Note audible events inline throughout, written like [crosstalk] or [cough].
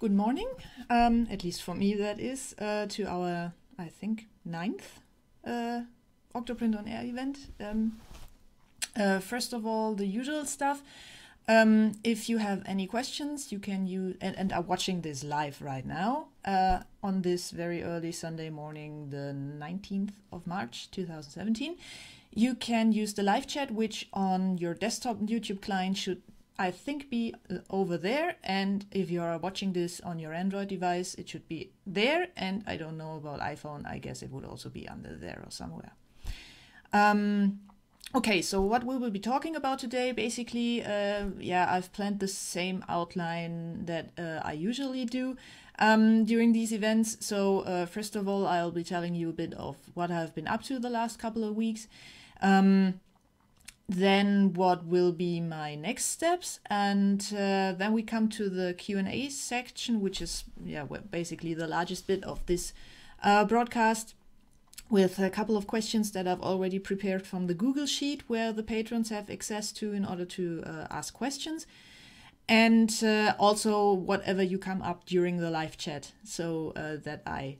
good morning, um, at least for me, that is, uh, to our, I think, ninth uh, Octoprint on Air event. Um, uh, first of all, the usual stuff. Um, if you have any questions, you can use and, and are watching this live right now uh, on this very early Sunday morning, the 19th of March 2017. You can use the live chat, which on your desktop YouTube client should, I think, be uh, over there. And if you are watching this on your Android device, it should be there. And I don't know about iPhone, I guess it would also be under there or somewhere. Um, Okay, so what we will be talking about today, basically, uh, yeah, I've planned the same outline that uh, I usually do um, during these events. So, uh, first of all, I'll be telling you a bit of what I've been up to the last couple of weeks. Um, then what will be my next steps and uh, then we come to the q&a section which is yeah basically the largest bit of this uh, broadcast with a couple of questions that I've already prepared from the Google Sheet where the patrons have access to in order to uh, ask questions. And uh, also whatever you come up during the live chat so uh, that I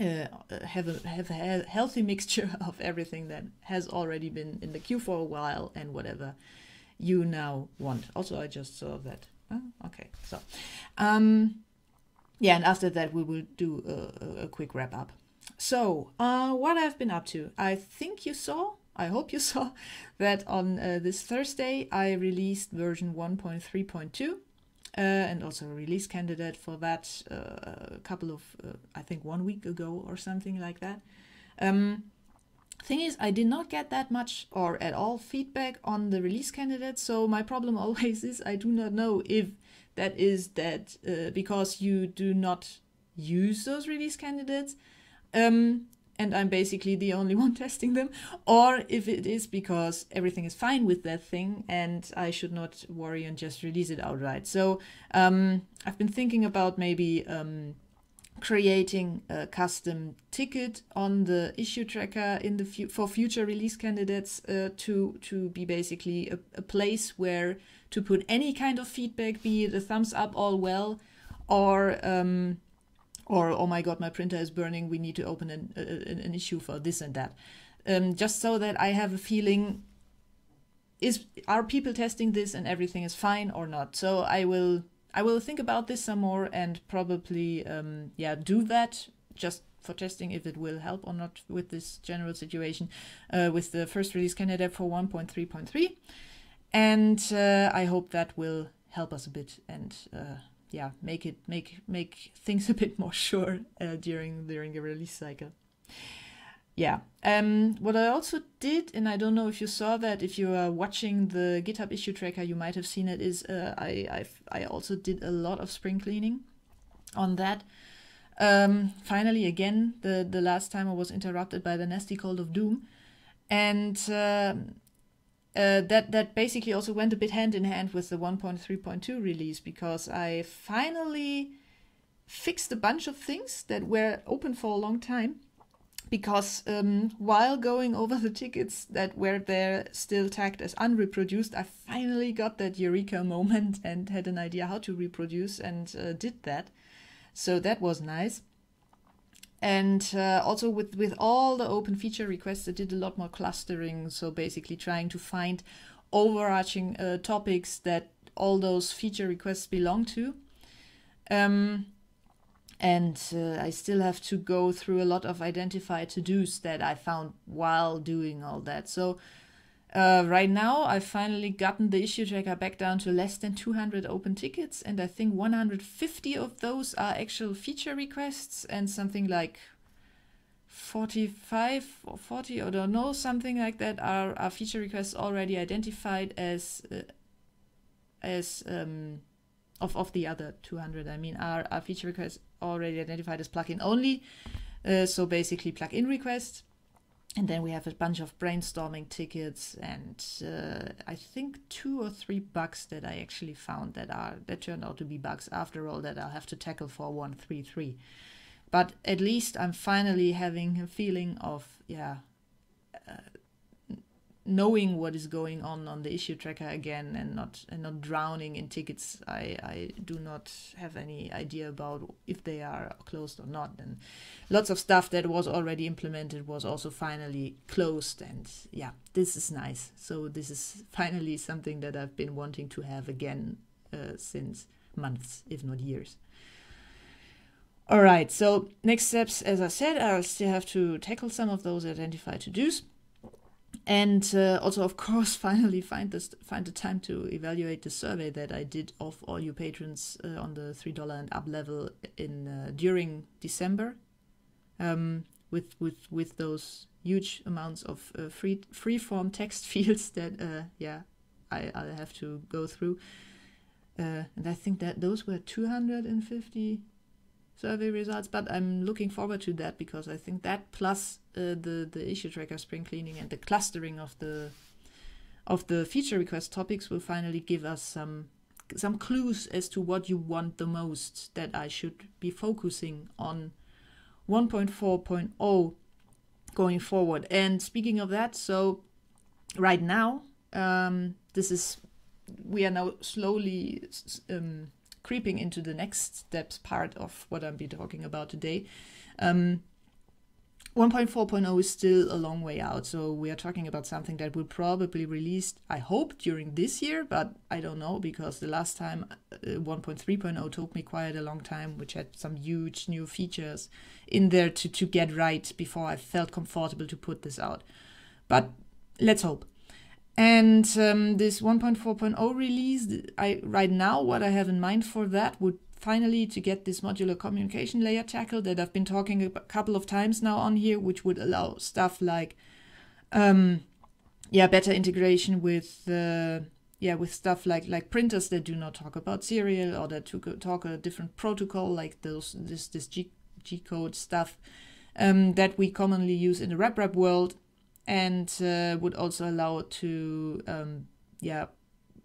uh, have, a, have a healthy mixture [laughs] of everything that has already been in the queue for a while and whatever you now want. Also, I just saw that. Oh, okay, so um, yeah, and after that, we will do a, a quick wrap up. So, uh, what I've been up to, I think you saw, I hope you [laughs] saw, that on uh, this Thursday I released version 1.3.2 uh, and also a release candidate for that uh, a couple of, uh, I think one week ago or something like that. Um, thing is, I did not get that much or at all feedback on the release candidate, so my problem [laughs] always is I do not know if that is that uh, because you do not use those release candidates um, and I'm basically the only [laughs] one testing them, or if it is because everything is fine with that thing and I should not worry and just release it outright. So um, I've been thinking about maybe um, creating a custom ticket on the issue tracker in the fu- for future release candidates uh, to to be basically a, a place where to put any kind of feedback, be it a thumbs up, all well, or um, or oh my god my printer is burning we need to open an, an, an issue for this and that. Um, just so that i have a feeling is are people testing this and everything is fine or not? So i will i will think about this some more and probably um, yeah do that just for testing if it will help or not with this general situation uh, with the first release candidate for 1.3.3 and uh, i hope that will help us a bit and uh, yeah make it make make things [laughs] a bit more sure uh, during during a release cycle. Yeah um what i also did and i don't know if you saw that if you are watching the github issue tracker you might have seen it is uh, i I've, i also did a lot of spring cleaning on that. Um finally again the the last time i was interrupted by the nasty cold of doom. And um, uh, that that basically also went a bit hand in hand with the 1.3.2 release because I finally fixed a bunch of things that were open for a long time. Because um, while going over the tickets that were there still tagged as unreproduced, I finally got that eureka moment and had an idea how to reproduce and uh, did that. So that was nice and uh, also with with all the open feature requests i did a lot more clustering. So basically trying to find overarching uh, topics that all those feature requests belong to. Um, and uh, i still have to go through a lot of identified to-dos that i found while doing all that. So uh, right now, I've finally gotten the issue tracker back down to less than 200 open tickets, and I think 150 of those are actual feature requests, and something like 45 or 40 or don't know something like that are, are feature requests already identified as uh, as um, of of the other 200. I mean, are are feature requests already identified as plugin only? Uh, so basically, plugin requests and then we have a bunch of brainstorming tickets and uh, i think two or three bugs that i actually found that are that turned out to be bugs after all that i'll have to tackle for 133 but at least i'm finally having a feeling of yeah knowing what is going on on the issue tracker again and not and not drowning in tickets i i do not have any idea about if they are closed or not. And lots of stuff that was already implemented was also finally closed. And yeah this is nice. So this is finally something that i've been wanting to have again uh, since months if not years. All right. So next steps as i said i'll still have to tackle some of those identified to do's and uh, also of course [laughs] finally find this find the time to evaluate the survey that i did of all you patrons uh, on the three dollar and up level in uh, during december um, with with with those huge amounts of uh, free free form text [laughs] fields that uh, yeah i i have to go through. Uh, and i think that those were 250 survey results but i'm looking forward to that because i think that plus uh, the the issue tracker spring cleaning and the clustering of the of the feature request topics will finally give us some some clues as to what you want the most that i should be focusing on 1.4.0 going forward. And speaking of that so right now um, this is we are now slowly um, creeping into the next steps part of what I'll be talking about today. Um, 1.4.0 is still a long way out, so we are talking about something that will probably release, I hope, during this year, but I don't know because the last time uh, 1.3.0 took me quite a long time, which had some huge new features in there to, to get right before I felt comfortable to put this out. But let's hope. And um, this 1.4.0 release, I right now what I have in mind for that would finally to get this modular communication layer tackled that I've been talking a couple of times now on here, which would allow stuff like, um, yeah, better integration with uh, yeah with stuff like like printers that do not talk about serial or that talk a different protocol like those this this G G code stuff um, that we commonly use in the RepRap world and uh, would also allow to um, yeah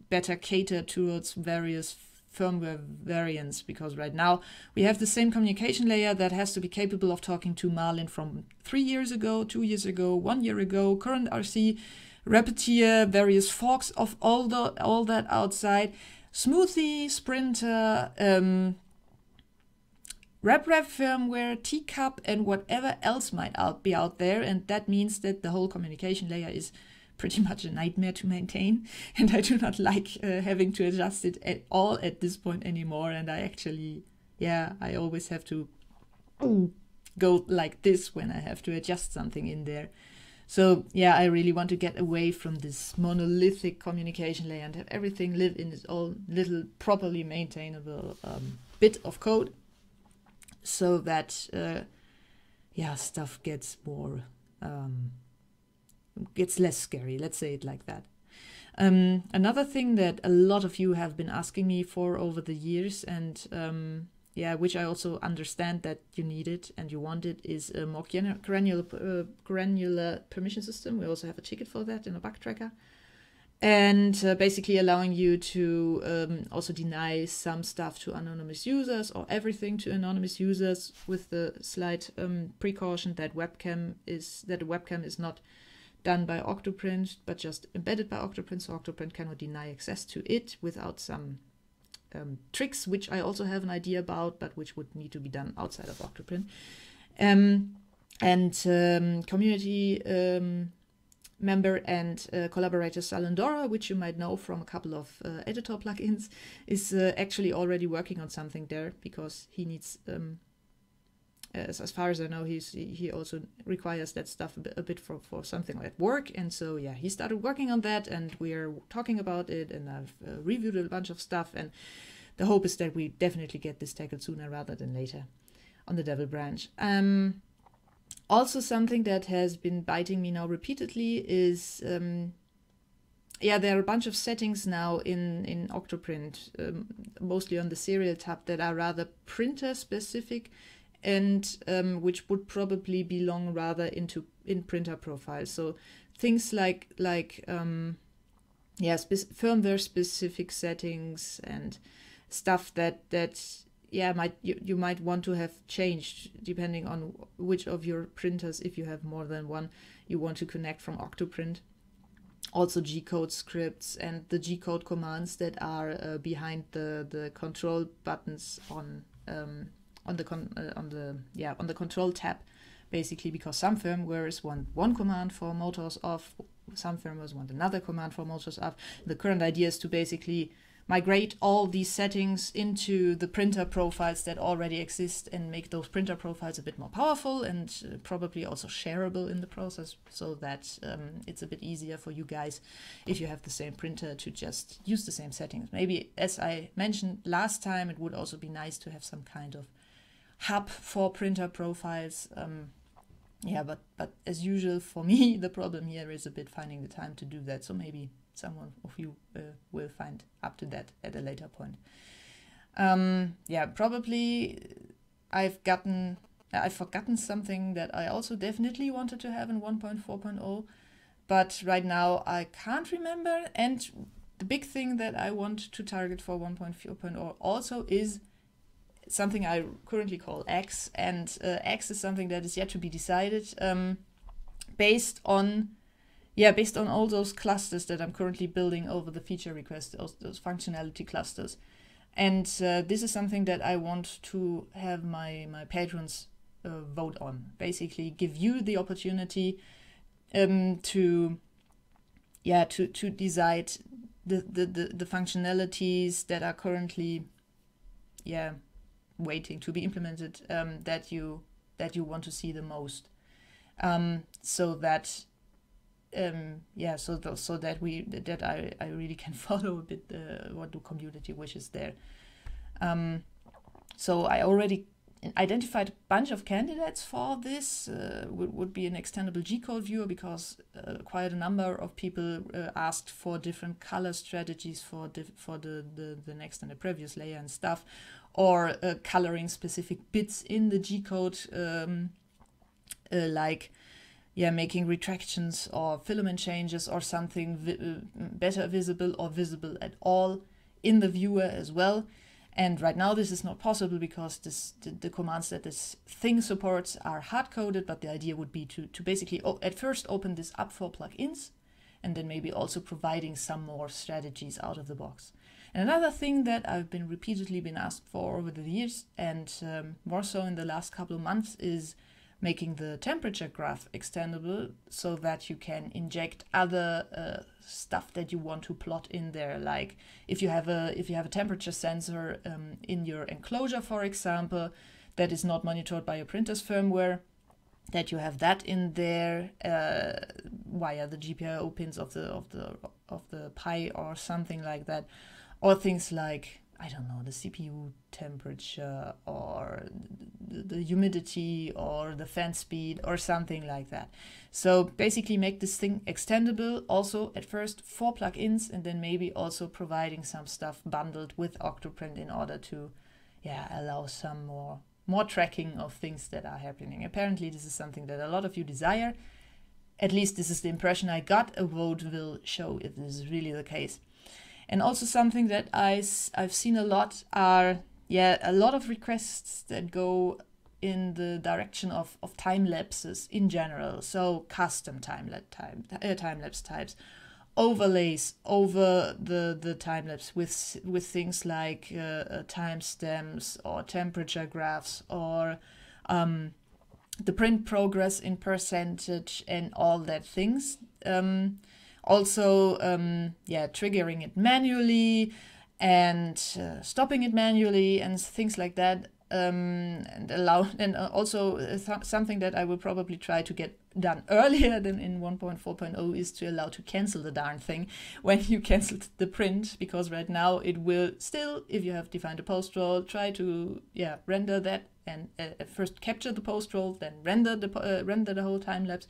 better cater towards various firmware variants because right now we have the same communication layer that has to be capable of talking to Marlin from three years ago, two years ago, one year ago, current RC, Repetier, various forks of all the all that outside, Smoothie, Sprinter, um, RepRap firmware, teacup, and whatever else might out be out there. And that means that the whole communication layer is pretty much a nightmare to maintain. [laughs] And I do not like uh, having to adjust it at all at this point anymore. And I actually, yeah, I always have to go like this when I have to adjust something in there. So yeah, I really want to get away from this monolithic communication layer and have everything live in its own little properly maintainable um, bit of code so that uh, yeah stuff gets more um, gets less scary. Let's say it like that. Um, another thing that a lot of you have been asking me for over the years and um, yeah which i also understand that you need it and you want it is a more granular uh, granular permission system. We also have a ticket for that in a bug tracker and uh, basically allowing you to um, also deny some stuff to anonymous users or everything to anonymous users with the slight um, precaution that webcam is that webcam is not done by Octoprint but just embedded by Octoprint so Octoprint cannot deny access to it without some um, tricks which I also have an idea about but which would need to be done outside of Octoprint. Um, and um, community um, member and uh, collaborator Salandora, which you might know from a couple of uh, editor plugins, is uh, actually already working on something there because he needs, um, as, as far as I know, he's he also requires that stuff a bit, a bit for, for something at work. And so, yeah, he started working on that and we're talking about it and I've uh, reviewed a bunch of stuff. And the hope is that we definitely get this tackled sooner rather than later on the devel branch. Um, also something that has been biting me now repeatedly is um, yeah there are a bunch of settings now in in octoprint um, mostly on the serial tab that are rather printer specific and um, which would probably belong rather into in printer profiles so things like like um, yeah spe- firmware specific settings and stuff that that yeah might you, you might want to have changed depending on which of your printers if you have more than one you want to connect from octoprint. Also G-code scripts and the G-code commands that are uh, behind the the control buttons on um, on the con- uh, on the yeah on the control tab basically because some firmwares want one command for motors off some firmwares want another command for motors off. The current idea is to basically migrate all these settings into the printer profiles that already exist and make those printer profiles a bit more powerful and uh, probably also shareable in the process so that um, it's a bit easier for you guys if you have the same printer to just use the same settings. Maybe, as I mentioned last time, it would also be nice to have some kind of hub for printer profiles. Um, yeah, but but as usual for [laughs] me, the problem here is a bit finding the time to do that. So maybe someone of you uh, will find up to that at a later point. Um, yeah, probably I've gotten I've forgotten something that I also definitely wanted to have in 1.4.0, but right now I can't remember. And the big thing that I want to target for 1.4.0 also is something I currently call X, and uh, X is something that is yet to be decided, um, based on yeah, based on all those clusters that I'm currently building over the feature request, those, those functionality clusters. And uh, this is something that I want to have my, my patrons uh, vote on. Basically, give you the opportunity um, to, yeah, to, to decide the, the, the, the functionalities that are currently, yeah, waiting to be implemented um, that you that you want to see the most, um, so that um, yeah, so th- so that we that I, I really can [laughs] follow a bit uh, what the community wishes there. Um, so I already identified a bunch of candidates for this. Uh, would, would be an extendable G-code viewer because uh, quite a number of people uh, asked for different color strategies for diff- for the, the the next and the previous layer and stuff, or uh, coloring specific bits in the G-code, um, uh, like yeah, making retractions or filament changes or something vi uh, better visible or visible at all in the viewer as well. And right now this is not possible because this the, the commands that this thing supports are hard-coded, but the idea would be to, to basically at first open this up for plugins and then maybe also providing some more strategies out of the box. And another thing that I've been repeatedly been asked for over the years and um, more so in the last couple of months is making the temperature graph extendable so that you can inject other uh, stuff that you want to plot in there. Like if you have a if you have a temperature sensor um, in your enclosure for example that is not monitored by your printer's firmware that you have that in there uh, via the GPIO pins of the of the of the Pi or something like that or things like I don't know, the CPU temperature or the, humidity or the fan speed or something like that. So basically make this thing extendable also at first for plugins and then maybe also providing some stuff bundled with Octoprint in order to yeah, allow some more more tracking of things that are happening. Apparently this is something that a lot of you desire. At least this is the impression I got. A vote will show if this is really the case. And also something that I, I've seen a lot are, yeah, a lot of requests that go in the direction of, of time lapses in general. So custom time, lapse time, uh, time lapse types, overlays over the, the time lapse with, with things like uh, uh, timestamps or temperature graphs or um, the print progress in percentage and all that things. Um, also um, yeah triggering it manually and uh, stopping it manually and things like that um, and allow [laughs] and uh, also uh, th- something that I will probably try to get done [laughs] earlier than in 1.4.0 is to allow to cancel the darn thing [laughs] when you cancelled the print because right now it will still if you have defined a post roll try to yeah render that and uh, first capture the post roll then render the uh, render the whole time lapse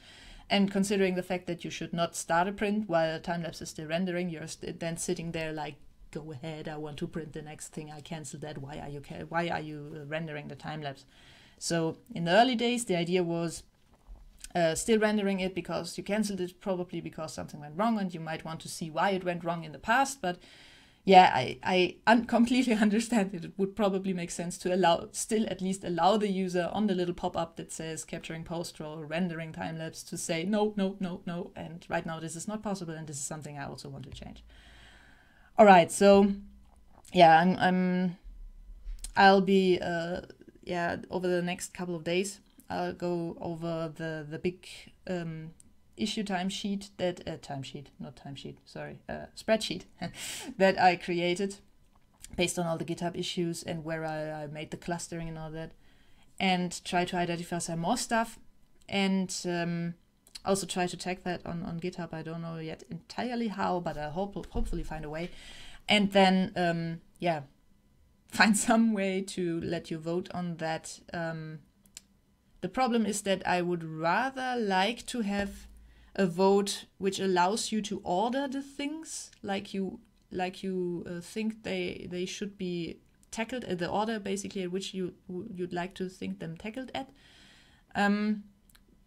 and considering the fact that you should not start a print while time lapse is still rendering, you're st- then sitting there like, go ahead, I want to print the next thing. I cancel that. Why are you why are you uh, rendering the time lapse? So in the early days, the idea was uh, still rendering it because you canceled it probably because something went wrong and you might want to see why it went wrong in the past. But yeah, I, I un- completely [laughs] understand it. It would probably make sense to allow, still at least allow the user on the little pop up that says capturing post roll, rendering time lapse to say no, no, no, no. And right now this is not possible, and this is something I also want to change. All right, so yeah, I'm, I'm I'll be uh, yeah over the next couple of days. I'll go over the the big um, issue timesheet that uh, timesheet not timesheet sorry uh, spreadsheet [laughs] that I created based on all the GitHub issues and where I, I made the clustering and all that, and try to identify some more stuff and um, also try to tag that on, on GitHub. I don't know yet entirely how, but I hope hopefully find a way. And then um, yeah, [laughs] find some way to let you vote on that. Um, the problem is that I would rather like to have a vote which allows you to order the things like you like you uh, think they they should be tackled at the order basically at which you you'd like to think them tackled at. Um,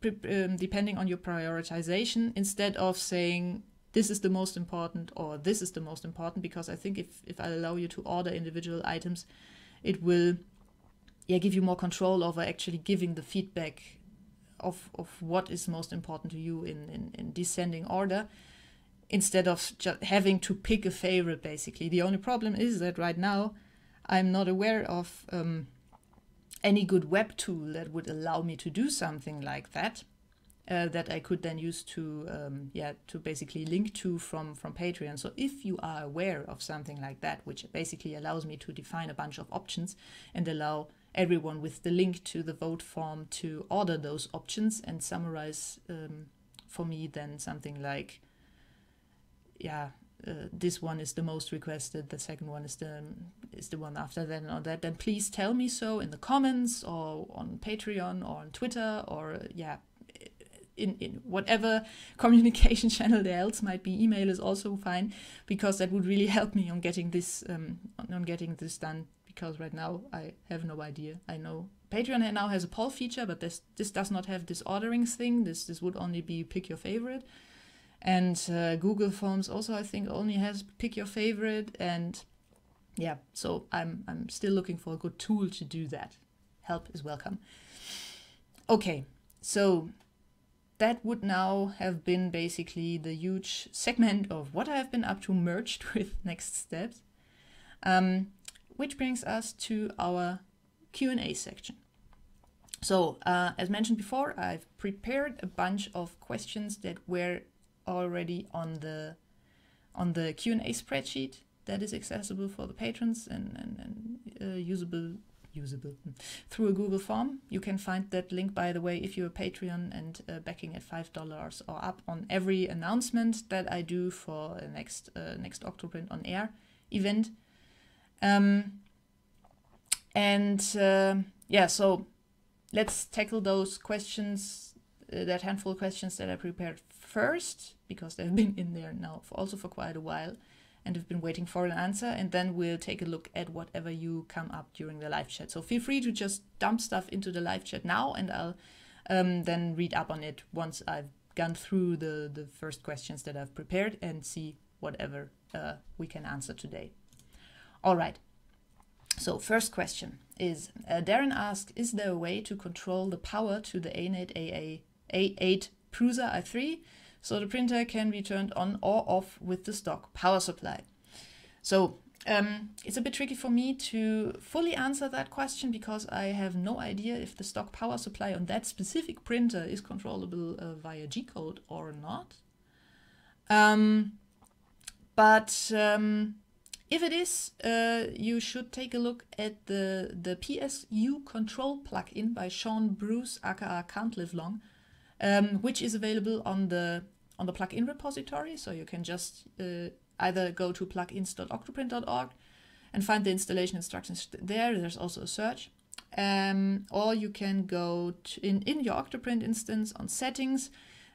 um, depending on your prioritization instead of saying this is the most important or this is the most important because I think if, if I allow you to order individual items, it will yeah give you more control over actually giving the feedback of, of what is most important to you in, in, in descending order instead of just having to pick a favorite basically. The only problem is that right now I'm not aware of um, any good web tool that would allow me to do something like that uh, that I could then use to um, yeah to basically link to from from Patreon. So if you are aware of something like that, which basically allows me to define a bunch of options and allow everyone with the link to the vote form to order those options and summarize um, for me then something like yeah uh, this one is the most requested the second one is the is the one after that or that then please tell me so in the comments or on patreon or on twitter or yeah in, in whatever [laughs] communication channel there else might be email is also fine because that would really [laughs] help me on getting this um, on getting this done because right now I have no idea. I know Patreon now has a poll feature, but this this does not have this ordering thing. This this would only be pick your favorite, and uh, Google Forms also I think only has pick your favorite. And yeah, so I'm I'm still looking for a good tool to do that. Help is welcome. Okay, so that would now have been basically the huge segment of what I have been up to merged [laughs] with next steps. Um, which brings us to our Q&A section. So, uh, as mentioned before, I've prepared a bunch of questions that were already on the on the Q&A spreadsheet that is accessible for the patrons and, and, and uh, usable usable through a Google form. You can find that link, by the way, if you're a Patreon and uh, backing at five dollars or up on every announcement that I do for next uh, next Octoprint on Air event. Um, and uh, yeah, so let's tackle those questions, uh, that handful of questions that I prepared first, because they've [laughs] been in there now for also for quite a while and have been waiting for an answer. And then we'll take a look at whatever you come up during the live chat. So feel free to just dump stuff into the live chat now, and I'll um, then read up on it once I've gone through the, the first questions that I've prepared and see whatever uh, we can answer today. All right. So first question is, uh, Darren asked, is there a way to control the power to the A8 AA, A8 Prusa i3 so the printer can be turned on or off with the stock power supply? So um, it's a bit tricky for me to fully answer that question because I have no idea if the stock power supply on that specific printer is controllable uh, via G code or not. Um, but um, if it is, uh, you should take a look at the, the PSU control plugin by Shawn Bruce, aka kantlivelong, um, which is available on the on the plugin repository. So you can just uh, either go to plugins.octoprint.org and find the installation instructions there. There's also a search. Um, or you can go in, in your Octoprint instance on settings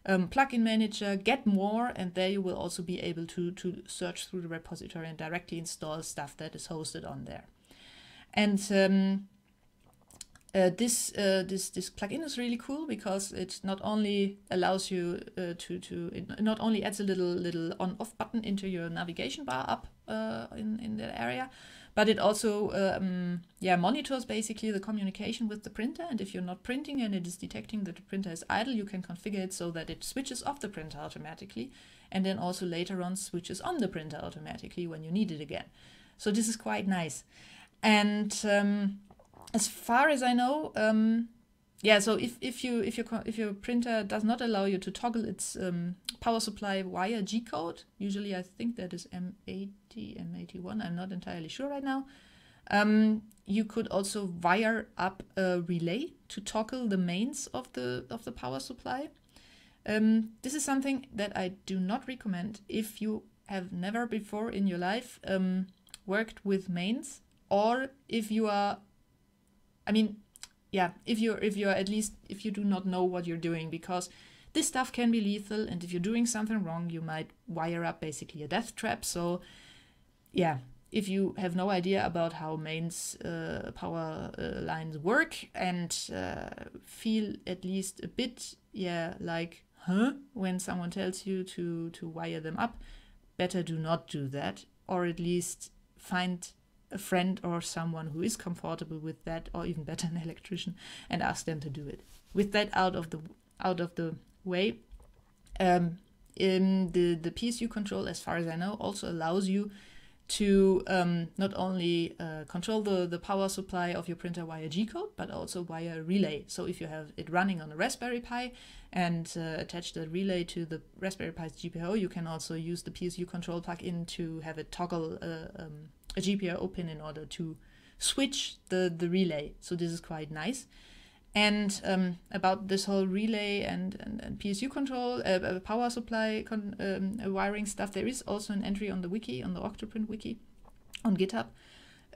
um, plugin manager, get more, and there you will also be able to, to search through the repository and directly install stuff that is hosted on there. And um, uh, this uh, this this plugin is really cool because it not only allows you uh, to to it not only adds a little little on off button into your navigation bar up uh, in in that area, but it also um, yeah monitors basically the communication with the printer. And if you're not printing and it is detecting that the printer is idle, you can configure it so that it switches off the printer automatically, and then also later on switches on the printer automatically when you need it again. So this is quite nice, and um, as far as I know, um, yeah. So if, if you if your if your printer does not allow you to toggle its um, power supply via G code, usually I think that is M80, M81. I'm not entirely sure right now. Um, you could also wire up a relay to toggle the mains of the of the power supply. Um, this is something that I do not recommend if you have never before in your life um, worked with mains or if you are I mean, yeah, if you're if you're at least if you do not know what you're doing, because this stuff can be lethal, and if you're doing something wrong, you might wire up basically a death trap. So, yeah, if you have no idea about how mains uh, power uh, lines work and uh, feel at least a bit, yeah, like huh, when someone tells you to to wire them up, better do not do that, or at least find a friend or someone who is comfortable with that, or even better, an electrician, and ask them to do it. With that out of the out of the way, um, in the the PSU control, as far as I know, also allows you to um, not only uh, control the, the power supply of your printer via G code, but also via relay. So if you have it running on a Raspberry Pi and uh, attach the relay to the Raspberry Pi's GPIO, you can also use the PSU control plugin to have it toggle uh, um, a GPIO pin in order to switch the, the relay. So this is quite nice. And um, about this whole relay and, and, and PSU control, uh, uh, power supply um, uh, wiring stuff, there is also an entry on the wiki, on the Octoprint wiki, on GitHub,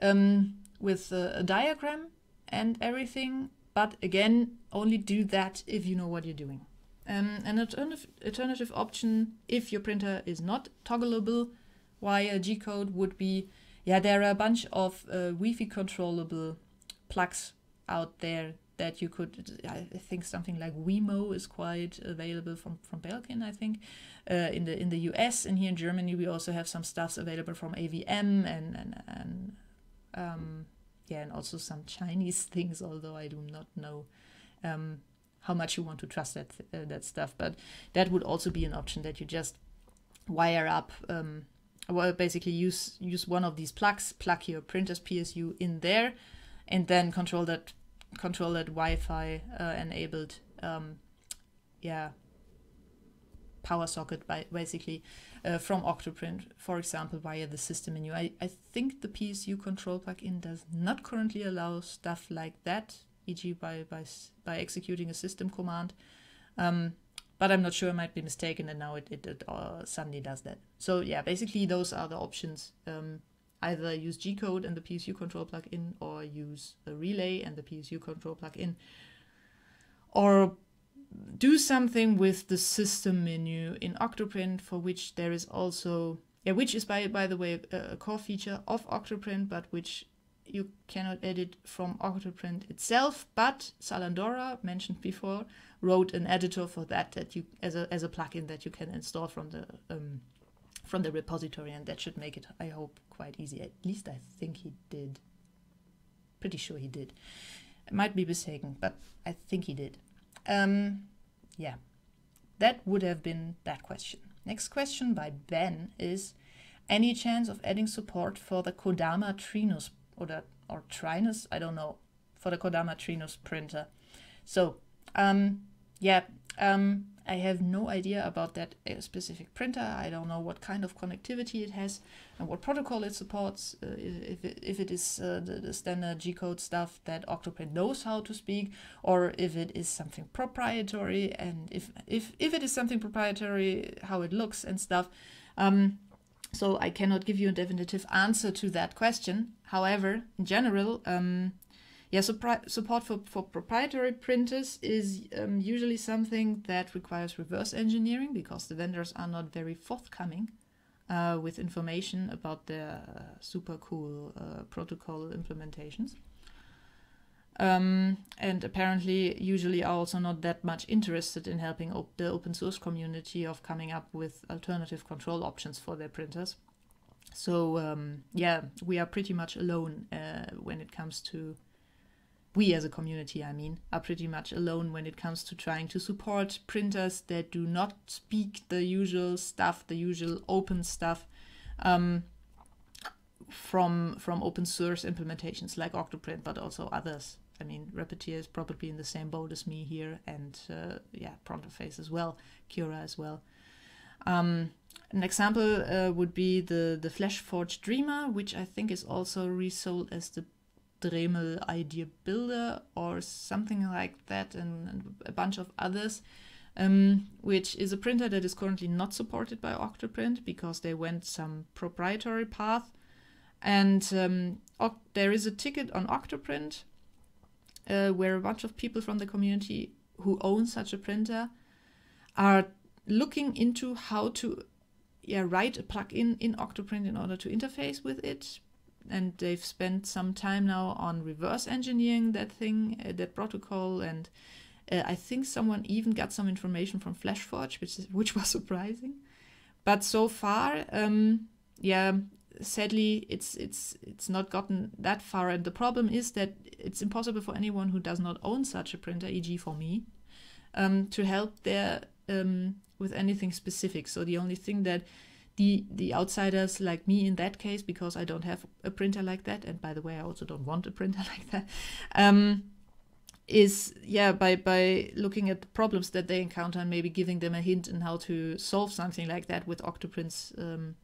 um, with a, a diagram and everything. But again, only do that if you know what you're doing. Um, an alternative, alternative option, if your printer is not toggleable via G code, would be yeah, there are a bunch of uh, Wi-Fi controllable plugs out there that you could. I think something like Wemo is quite available from from Belkin. I think uh, in the in the US and here in Germany we also have some stuffs available from AVM and and and um, yeah, and also some Chinese [laughs] things. Although I do not know. Um, how much you want to trust that uh, that stuff, but that would also be an option that you just wire up um, well, basically use use one of these plugs, plug your printer's PSU in there, and then control that control that Wi-Fi uh, enabled, um, yeah, power socket by basically uh, from Octoprint, for example, via the system menu. I, I think the PSU control plugin does not currently allow stuff like that, e.g. by by by executing a system command. Um, but I'm not sure. I might be mistaken, and now it it, it uh, suddenly does that. So yeah, basically those are the options. Um, either use G code and the PSU control plugin, or use a relay and the PSU control plugin, or do something with the system menu in Octoprint, for which there is also yeah, which is by by the way a, a core feature of Octoprint, but which you cannot edit from Octoprint itself, but Salandora, mentioned before, wrote an editor for that that you as a as a plugin that you can install from the um, from the repository, and that should make it, I hope, quite easy. At least I think he did. Pretty sure he did. I might be mistaken, but I think he did. Um, yeah, that would have been that question. Next question by Ben is any chance of adding support for the Kodama Trinus or the or Trinus, I don't know, for the Kodama Trinus printer. So, um, yeah, um, I have no idea about that uh, specific printer. I don't know what kind of connectivity it has and what protocol it supports. Uh, if, it, if it is uh, the, the, standard G code stuff that Octoprint knows how to speak, or if it is something proprietary, and if if if it is something proprietary, how it looks and stuff. Um, so I cannot give you a definitive answer to that question. However, in general, um, yeah, support for, for proprietary printers is um, usually something that requires reverse engineering because the vendors are not very forthcoming uh, with information about their uh, super cool uh, protocol implementations. Um, and apparently, usually are also not that much interested in helping op- the open source community of coming up with alternative control options for their printers. So um, yeah, we are pretty much alone uh, when it comes to we as a community, I mean, are pretty much alone when it comes to trying to support printers that do not speak the usual stuff, the usual open stuff. Um, from from open source implementations like Octoprint, but also others. I mean, Repetier is probably in the same boat as me here, and uh, yeah, Pronterface as well, Cura as well. Um, an example uh, would be the the FlashForge Dreamer, which I think is also resold as the Dremel Idea Builder or something like that, and, and a bunch of others. Um, which is a printer that is currently not supported by Octoprint because they went some proprietary path and um, there is a ticket on Octoprint uh, where a bunch of people from the community who own such a printer are looking into how to yeah, write a plugin in Octoprint in order to interface with it. And they've spent some time now on reverse engineering that thing, uh, that protocol, and uh, I think someone even got some information from FlashForge, which is, which was [laughs] surprising. But so far, um, yeah, sadly it's it's it's not gotten that far and the problem is that it's impossible for anyone who does not own such a printer e.g. for me um, to help there um, with anything specific so the only thing that the the outsiders like me in that case because I don't have a printer like that and by the way I also don't want a printer [laughs] like that um, is yeah by by looking at the problems that they encounter and maybe giving them a hint on how to solve something like that with Octoprint's um,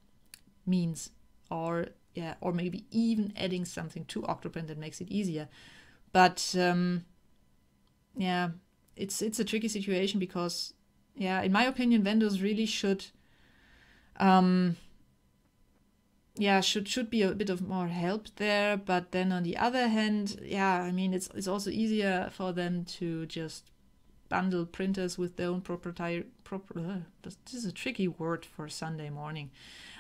means or yeah, or maybe even adding something to Octoprint that makes it easier. But um, yeah, it's it's a tricky situation because yeah, in my opinion, vendors really should um, yeah should should be a bit of more help there. But then on the other hand, yeah, I mean it's it's also easier for them to just bundle printers with their own proprietary. Proper, uh, this is a tricky word for Sunday morning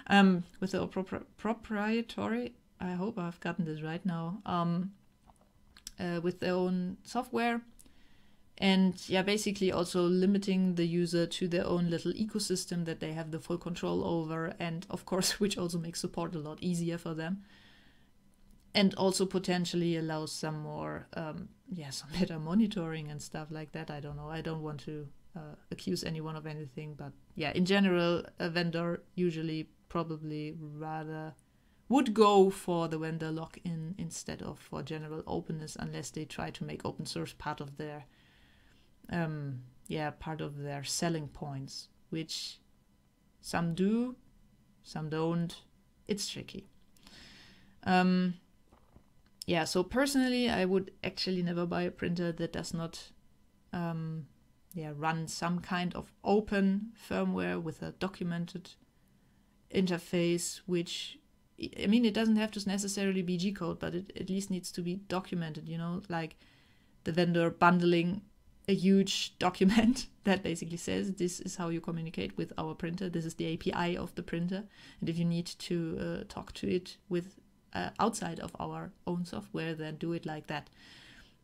um, with the propri- proprietary. I hope I've gotten this right now. Um, uh, with their own software, and yeah, basically also limiting the user to their own little ecosystem that they have the full control over, and of course, [laughs] which also makes support a lot easier for them and also potentially allows some more um, yeah [laughs] some better monitoring and stuff like that i don't know i don't want to uh, accuse anyone of anything but yeah in general a vendor usually probably rather would go for the vendor lock-in instead of for general openness unless they try to make open source part of their um, yeah part of their selling points which some do some don't. It's tricky. Um, yeah so personally i would actually never buy a printer that does not um, yeah run some kind of open firmware with a documented interface which i mean it doesn't have to necessarily be g code but it at least needs to be documented you know? Like the vendor bundling a huge [laughs] document that basically says this is how you communicate with our printer. This is the api of the printer. And if you need to uh, talk to it with uh, outside of our own software then do it like that.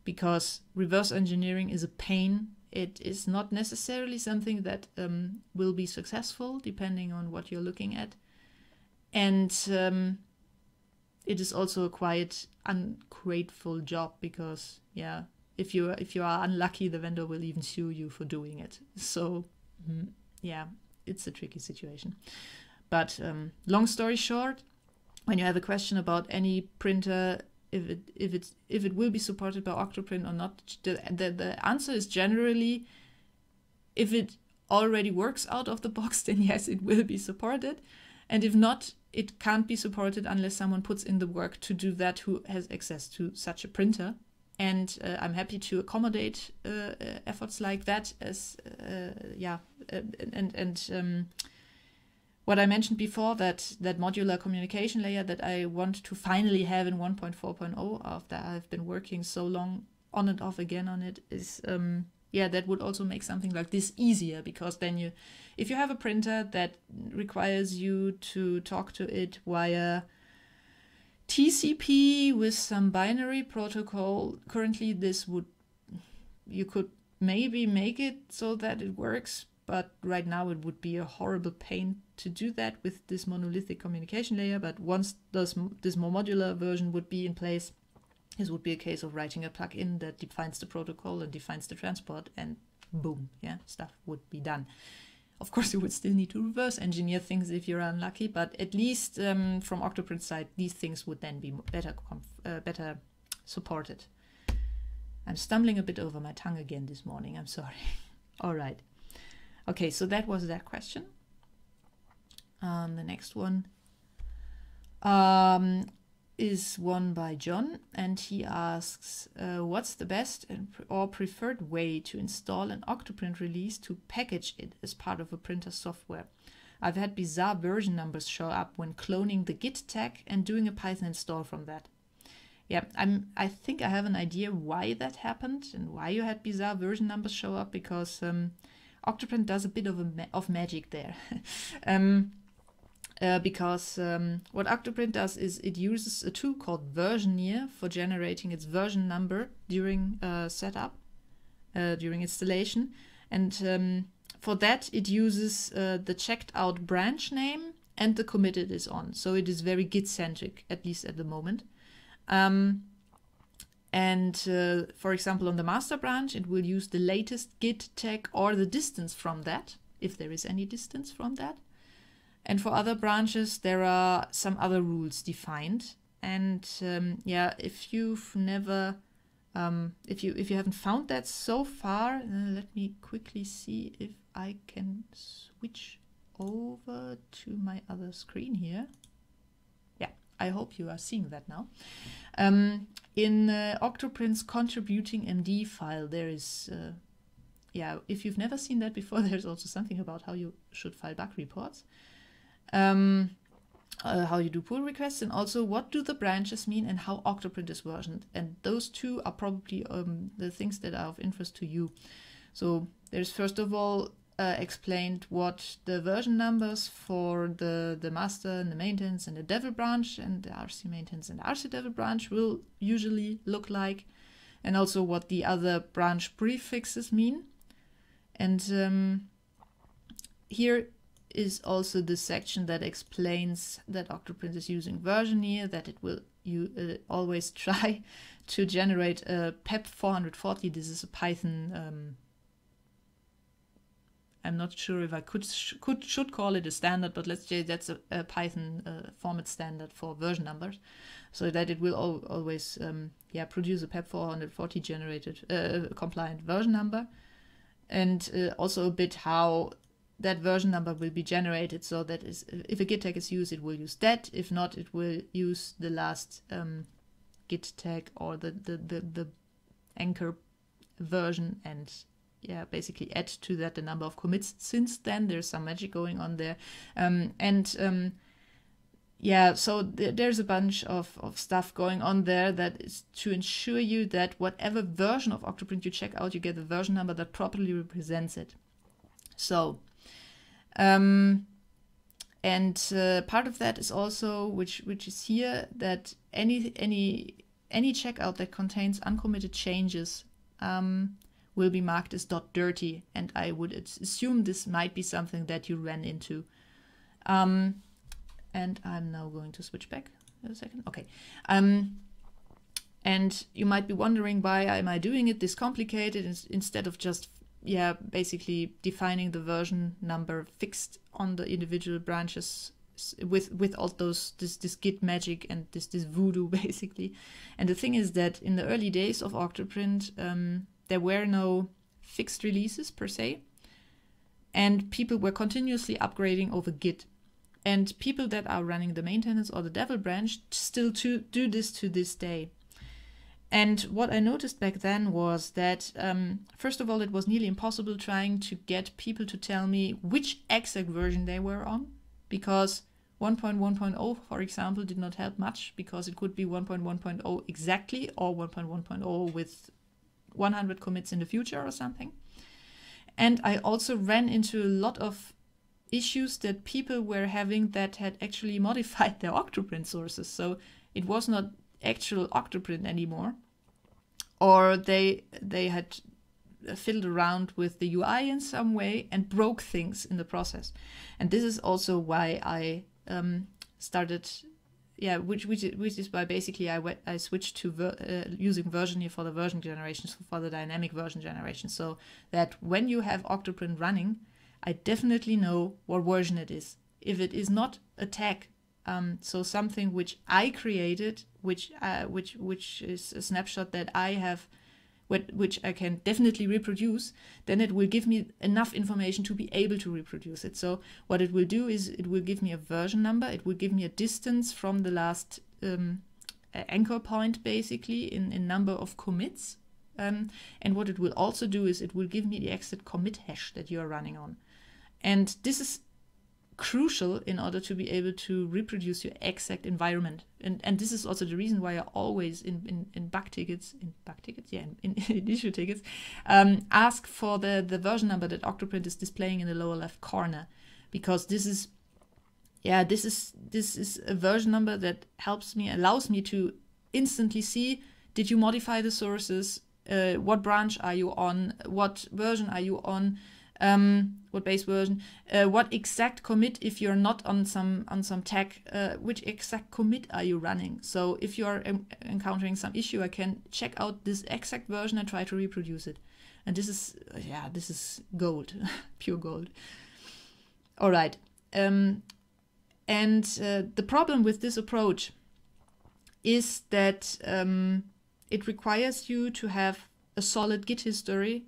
Because reverse engineering is a pain it is not necessarily something that um, will be successful depending on what you're looking at. And um, it is also a quite ungrateful job because, yeah, if you if you are unlucky, the vendor will even sue you for doing it. So, mm, yeah, it's a tricky situation. But um, long story short, when you have a question about any printer if it if it's if it will be supported by Octoprint or not. The, the the answer is generally if it already works out of the box, [laughs] then yes, it will be supported. And if not, it can't be supported unless someone puts in the work to do that who has access to such a printer. And uh, I'm happy to accommodate uh, uh, efforts like that as, uh, yeah, and, and, um, what I mentioned before that that modular communication layer that I want to finally have in 1.4.0 after I've been working so long on and off again on it is um, yeah that would also make something like this easier because then you if you have a printer that requires you to talk to it via TCP with some binary protocol. Currently, this would you could maybe make it so that it works, but right now it would be a horrible pain to do that with this monolithic communication layer. But once this, this more modular version would be in place, this would be a case of writing a plugin that defines the protocol and defines the transport, and boom, yeah, stuff would be done. Of course, you would still need to reverse engineer things if you're unlucky, but at least um, from Octoprint's side, these things would then be better uh, better supported. I'm stumbling a bit over my tongue again this morning. I'm sorry. [laughs] All right. Okay, so that was that question. Um, the next one um, is one by John, and he asks, uh, "What's the best or preferred way to install an Octoprint release to package it as part of a printer software?" I've had bizarre version numbers show up when cloning the Git tag and doing a Python install from that. Yeah, I'm. I think I have an idea why that happened and why you had bizarre version numbers show up because um, Octoprint does a bit of a ma of magic there. [laughs] um, uh, because um, what Octoprint does is it uses a tool called Versioneer for generating its version number during uh, setup, uh, during installation, and um, for that it uses uh, the checked out branch name and the commit it is on. So it is very Git centric, at least at the moment. Um, and uh, for example, on the master branch, it will use the latest Git tag or the distance from that, if there is any distance from that. And for other branches, there are some other rules defined. And um, yeah, if you've never, um, if you if you haven't found that so far, uh, let me quickly see if I can switch over to my other screen here. I hope you are seeing that now. Um, in uh, Octoprint's contributing MD file, there is, uh, yeah, if you've never seen that before, [laughs] there's also something about how you should file bug reports, um, uh, how you do pull requests, and also what do the branches mean and how Octoprint is versioned. And those two are probably um, the things that are of interest to you. So there's first of all uh, explained what the version numbers for the, the master and the maintenance and the devel branch and the RC maintenance and RC devel branch will usually look like, and also what the other branch prefixes mean. And um, here is also the section that explains that Octoprint is using Versioneer, that it will you uh, always [laughs] try to generate a PEP 440. This is a Python um, I'm not sure if I could could should call it a standard, but let's say that's a, a Python uh, format standard for version numbers, so that it will al always um, yeah produce a PEP 440 generated uh, compliant version number, and uh, also a bit how that version number will be generated. So that is if a git tag is used, it will use that. If not, it will use the last um, git tag or the the the, the anchor version and yeah, basically add to that the number of commits since then. There's some magic going on there. Um, and um, yeah, so th there's a bunch of, of stuff going on there that is to ensure you that whatever version of Octoprint you check out, you get the version number that properly represents it. So, um, and uh, part of that is also, which which is here, that any any any checkout that contains uncommitted changes um, will be marked as dot .dirty, and I would assume this might be something that you ran into. Um, and I'm now going to switch back a second. Okay. Um, and you might be wondering why am I doing it this complicated instead of just yeah basically defining the version number fixed on the individual branches with with all those this this git magic and this this voodoo [laughs] basically and the thing is that in the early days of octoprint um, there were no fixed releases per se, and people were continuously upgrading over Git. And people that are running the maintenance or the devel branch still to do this to this day. And what I noticed back then was that, um, first of all, it was nearly impossible trying to get people to tell me which exact version they were on, because 1.1.0, for example, did not help much because it could be 1.1.0 exactly or 1.1.0 with 100 commits in the future or something. And I also ran into a lot of issues that people were having that had actually [laughs] modified their Octoprint sources. So it was not actual Octoprint anymore, or they they had fiddled around with the UI in some way and broke things in the process. And this is also why I um, started, yeah, which which which is why basically I went, I switched to ver, uh, using Versioneer for the version generations for the dynamic version generation, so that when you have Octoprint running, I definitely know what version it is. If it is not a tag, um, so something which I created, which uh, which which is a snapshot that I have which I can definitely reproduce, then it will give me enough information to be able to reproduce it. So what it will do is it will give me a version number, it will give me a distance from the last um, anchor point basically in, in number of commits. Um, and what it will also do is it will give me the exact commit hash that you are running on. And this is crucial in order to be able to reproduce your exact environment. And and this is also the reason why I always in in, in bug tickets in bug tickets yeah in, [laughs] in issue tickets um, ask for the the version number that Octoprint is displaying in the lower left corner. Because this is yeah this is this is a version number that helps me allows me to instantly see did you modify the sources? Uh, what branch are you on? What version are you on um, what base version, uh, what exact commit if you're not on some on some tag, uh, which exact commit are you running? So if you are em- encountering some issue, I can check out this exact version and try to reproduce it. And this is uh, yeah, this is gold, [laughs] pure gold. All right, um, and uh, the problem with this approach is that um, it requires you to have a solid Git history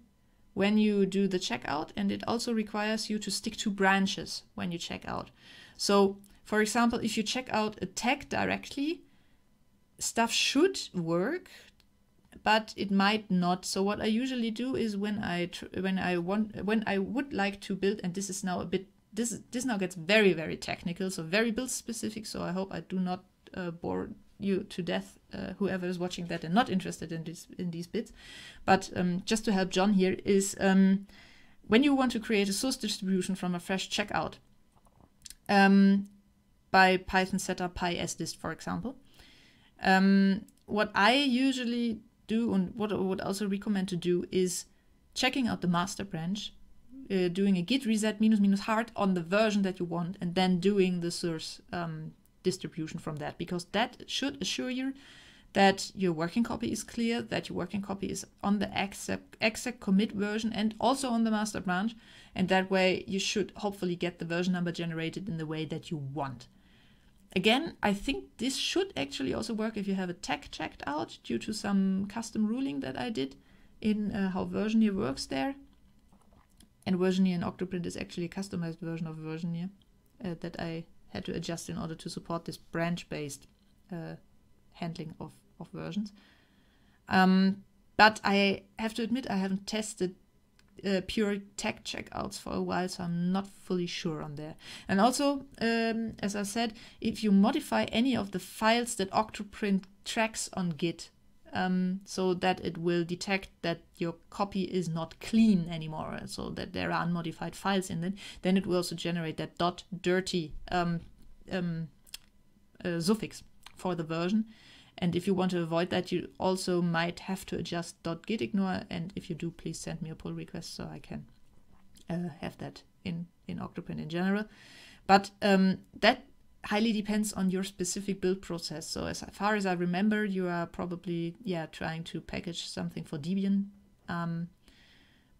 when you do the checkout, and it also requires you to stick to branches when you check out. So, for example, if you check out a tag directly, stuff should work, but it might not. So what I usually do is when I when I want when I would like to build, and this is now a bit this this now gets very very technical, so very build specific. So I hope I do not uh, bore you to death, uh, whoever is watching that and not interested in this in these bits. But um, just to help John here is um, when you want to create a source distribution from a fresh checkout um, by Python setup py-sdist, for example. Um, what I usually do and what I would also recommend to do is checking out the master branch, uh, doing a git reset minus minus hard on the version that you want, and then doing the source um, distribution from that because that should assure you that your working copy is clear, that your working copy is on the exact, exact commit version and also on the master branch. And that way you should hopefully get the version number generated in the way that you want. Again, I think this should actually also work if you have a tag checked out due to some custom ruling that I did in uh, how Versioneer works there. And Versioneer in Octoprint is actually a customized version of Versioneer uh, that I had to adjust in order to support this branch-based uh, handling of, of versions. Um, but I have to admit I haven't tested uh, pure tag checkouts for a while, so I'm not fully sure on there. And also, um, as I said, if you modify any of the files that Octoprint tracks on Git, um, so that it will detect that your copy is not clean anymore, so that there are unmodified files in it. Then it will also generate that dot dirty um, um, uh, suffix for the version. And if you want to avoid that, you also might have to adjust .git ignore. And if you do, please send me a pull request so I can uh, have that in in Octoprint in general. But um, that highly depends on your specific build process. So as far as I remember, you are probably yeah trying to package something for Debian, um,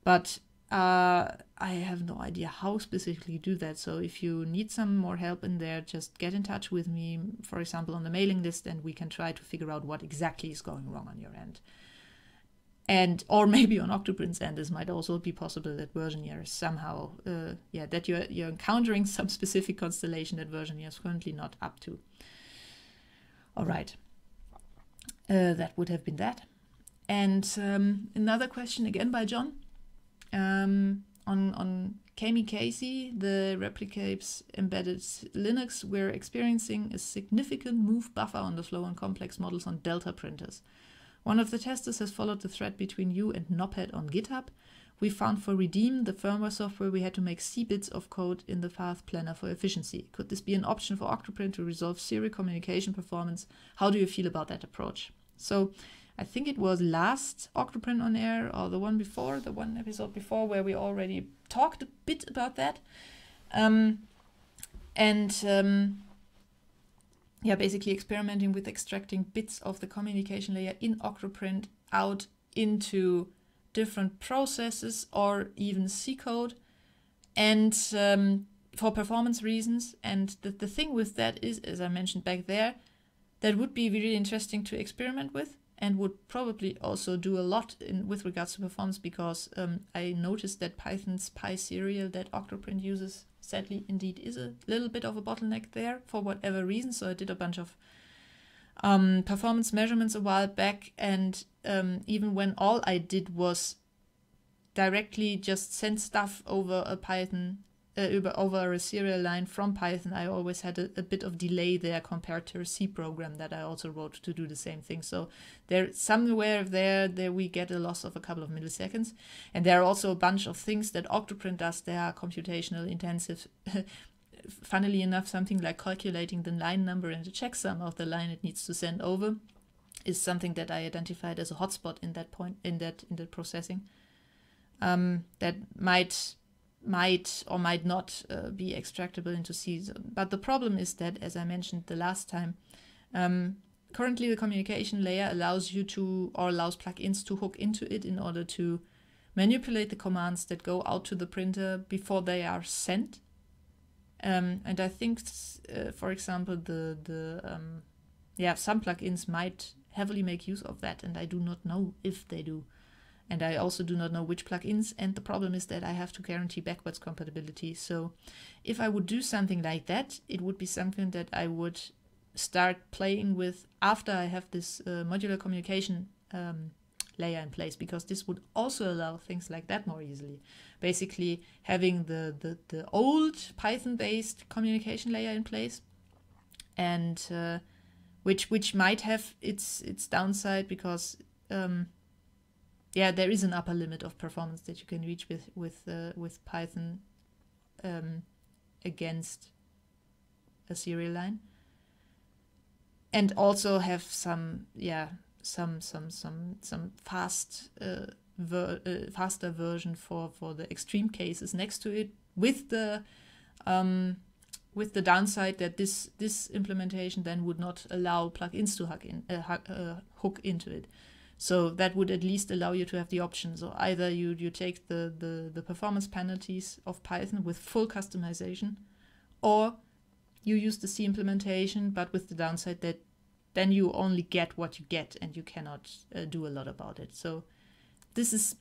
but uh, I have no idea how specifically do that. So if you need some more help in there, just get in touch with me, for example, on the mailing list, and we can try to figure out what exactly is going wrong on your end and or maybe on Octoprint's end, this might also be possible that Versioneer is somehow, uh, yeah, that you're you're encountering [laughs] some specific constellation that Versioneer is currently not up to. All right, uh, that would have been that. And um, another question again by John um, on on Kamikaze, the Replicape's embedded Linux. We're experiencing a significant move buffer on the slow and complex models on Delta printers. One of the testers has followed the thread between you and Knobhead on GitHub. we found for Redeem, the firmware software, we had to make C bits of code in the path planner for efficiency. Could this be an option for Octoprint to resolve serial communication performance? How do you feel about that approach? So I think it was last Octoprint on air or the one before, the one episode before, where we already talked a bit about that. Um, and um, yeah, basically experimenting with extracting bits of the communication layer in Octoprint out into different processes or even C code. And um, for performance reasons. And the, the thing with that is, as I mentioned back there, that would be really interesting to experiment with and would probably also do a lot in with regards to performance because um, I noticed that Python's PySerial that Octoprint uses sadly indeed is a little bit of a bottleneck there for whatever reason. So I did a bunch of um, performance measurements a while back, and um, even when all I did was directly just send stuff over a Python uh, over, a serial line from Python, I always had a, a, bit of delay there compared to a C program that I also wrote to do the same thing. So there somewhere there there we get a loss of a couple of milliseconds, and there are also a bunch of things that Octoprint does. They are computational intensive. [laughs] Funnily enough, something like calculating the line number and the checksum of the line it needs to send over is something that I identified as a hotspot in that point in that in the processing. Um, that might might or might not uh, be extractable into C. But the problem is that, as I mentioned the last time, um, currently the communication layer allows you to, or allows plugins to hook into it in order to manipulate the commands that go out to the printer before they are sent. Um, and I think, uh, for example, the the um, yeah some plugins might heavily make use of that, and I do not know if they do. And I also do not know which plugins. And the problem is that I have to guarantee backwards compatibility. So if I would do something like that, it would be something that I would start playing with after I have this uh, modular communication um, layer in place, because this would also allow things like that more easily. Basically, having the, the, the old Python based communication layer in place and uh, which which might have its its downside because um, yeah, there is an upper limit of performance that you can reach with with uh, with Python um, against a serial line, and also have some yeah some some some some fast uh, ver uh, faster version for for the extreme cases next to it with the um, with the downside that this this implementation then would not allow plugins to in uh, uh hook into it. So that would at least allow you to have the option. So either you you take the the, the performance penalties of Python with full customization, or you use the C implementation, but with the downside that then you only get what you get and you cannot uh, do a lot about it. So this is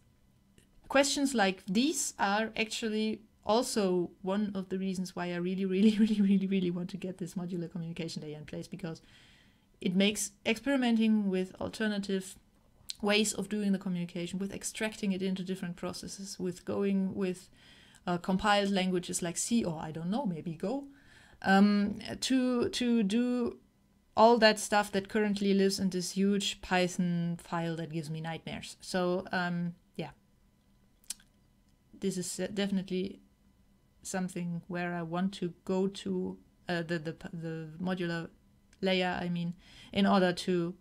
questions like these are actually also one of the reasons why I really, really, [laughs] really, really, really want to get this modular communication layer in place because it makes experimenting with alternative ways of doing the communication, with extracting it into different processes, with going with uh, compiled languages like C or I don't know, maybe Go, um, to to do all that stuff that currently lives in this huge Python file that gives me nightmares. So um, yeah, this is uh, definitely something where I want to go to uh, the, the the modular layer. I mean, in order to